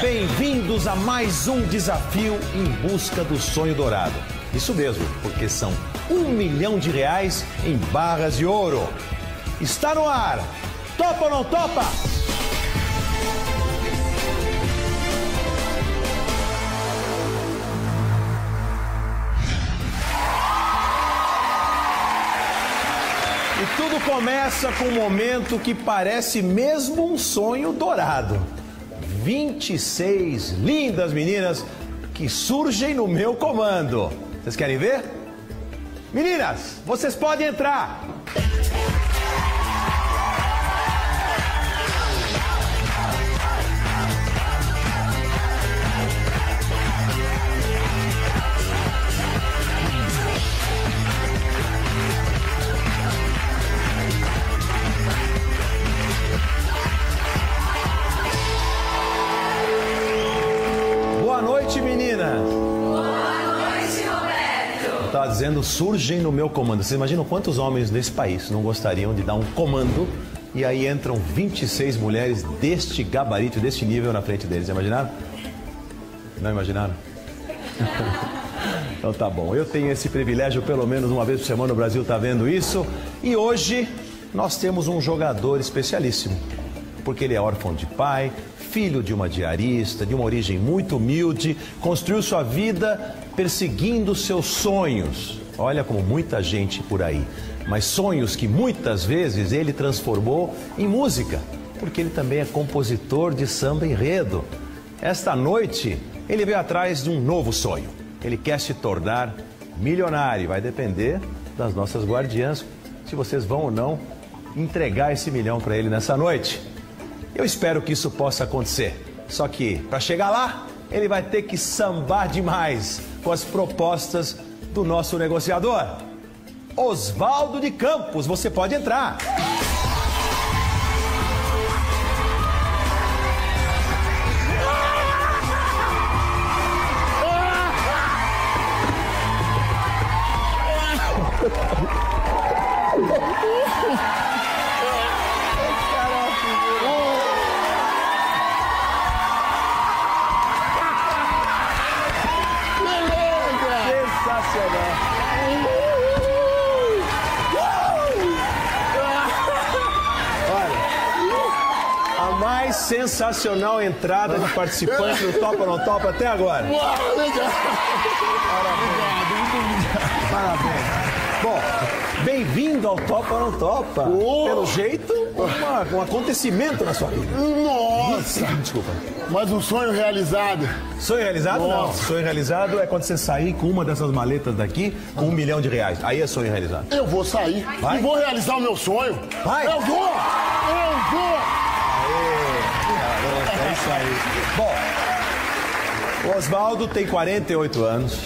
Bem-vindos a mais um desafio em busca do sonho dourado. Isso mesmo, porque são um milhão de reais em barras de ouro. Está no ar. Topa ou não topa? E tudo começa com um momento que parece mesmo um sonho dourado. 26 lindas meninas que surgem no meu comando. Vocês querem ver? Meninas, vocês podem entrar. Boa noite, meninas. Eu estava dizendo, surgem no meu comando. Vocês imaginam quantos homens nesse país não gostariam de dar um comando e aí entram 26 mulheres deste gabarito, deste nível na frente deles? Imaginaram? Não imaginaram? então tá bom. Eu tenho esse privilégio, pelo menos uma vez por semana o Brasil está vendo isso. E hoje nós temos um jogador especialíssimo. Porque ele é órfão de pai, filho de uma diarista, de uma origem muito humilde, construiu sua vida perseguindo seus sonhos. Olha como muita gente por aí. Mas sonhos que muitas vezes ele transformou em música, porque ele também é compositor de samba enredo. Esta noite ele veio atrás de um novo sonho. Ele quer se tornar milionário. Vai depender das nossas guardiãs se vocês vão ou não entregar esse milhão para ele nessa noite. Eu espero que isso possa acontecer. Só que para chegar lá, ele vai ter que sambar demais com as propostas do nosso negociador. Oswaldo de Campos, você pode entrar. Olha, a mais sensacional entrada de participante do Topa ou Não Topa até agora. Parabéns. Bom, bem-vindo ao Topa ou Não Topa. Pelo jeito, uma- um acontecimento na sua vida. Nossa! Desculpa. Mas um sonho realizado. Sonho realizado? Não. Nossa. Sonho realizado é quando você sair com uma dessas maletas daqui com um milhão de reais. Aí é sonho realizado. Eu vou sair Vai. e vou realizar o meu sonho. Vai. Eu vou! Eu vou! É isso aí. Bom, o Oswaldo tem 48 anos,